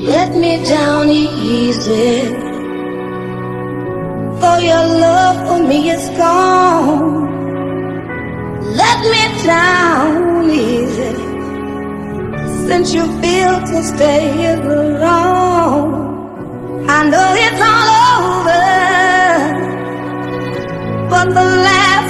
let me down easy. For your love for me is gone. Let me down easy. Since you feel to stay alone, I know it's all over. But the last